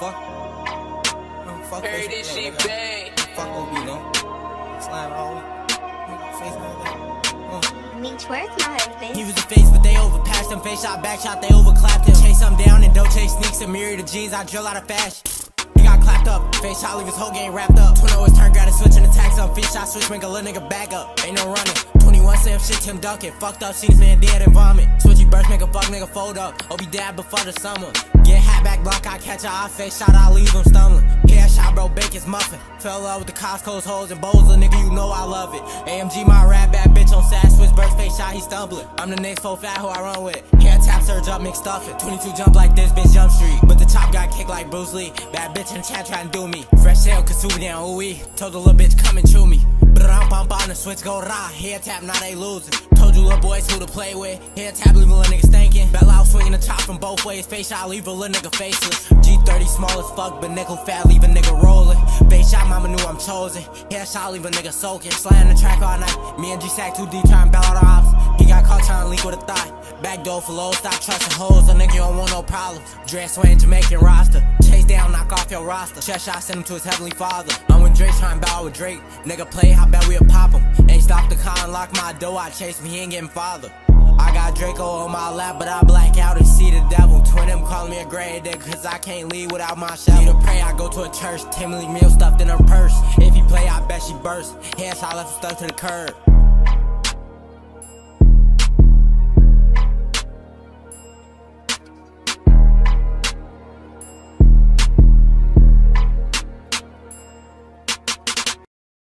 fuck. Fuck Heard this shit bang. Fuck OB, no. Slime all week. Face all that. Uh. Meech, where's my husband? He was the face, but they overpassed him. Face shot, back shot, they overclapped him. Chase him down and don't chase sneaks. A myriad of G's, I drill out of fashion. He got clapped up. Face shot, leave his whole game wrapped up. Twin always turn, got a switch and attacks up. Feet shot, switch, make a little nigga back up. Ain't no running. 21 Sam shit, Tim Duncan. Fucked up, see this man dead and vomit. Switchy burst, make a fuck nigga fold up. Obi dad before the summer. Get hat back, I catch a eye face shot, I leave him stumbling. Yeah, shot, bro, bacon's muffin. Fell love with the Costco's hoes and bowls, a nigga, you know I love it. AMG, my rap bad bitch on sass, switch burst, face shot, he stumbling. I'm the next full fat who I run with. Hair tap, surge up, mix stuffing. 22 jump like this, bitch, jump street. But the top got kicked like Bruce Lee. Bad bitch in the chat trying to do me. Fresh sale, down, ooh wee. Told the little bitch, come and chew me. Brum bump on the switch, go rah. Hair tap, now they losing. Told you little boys who to play with. Hair tap, leave a little nigga stinking. Bell out swinging the top from both ways. Face shot, leave a little nigga faceless. G30 small as fuck, but nickel fat, leave a nigga rolling. Face shot, mama knew I'm chosen. Hair shot, leave a nigga soaking. Slaying the track all night. Me and G sack 2D trying to out the ops. He got caught trying to leak with a thought. Back door for low, stop trusting hoes. A nigga don't want no problems. Dress swaying Jamaican roster. Chase down, knock off your roster. Chest shot, send him to his heavenly father. I'm with Drake trying to battle with Drake. Nigga play, how bad we'll pop him. Ain't stop the car and lock my door. I chase me, he ain't getting father. I got Draco on my lap, but I black out them calling me a grave digger, cause I can't leave without my shovel. Need to pray, I go to a church. Timothy meal stuffed in her purse. If he play, I bet she burst. Headshot left him stuck to the curb.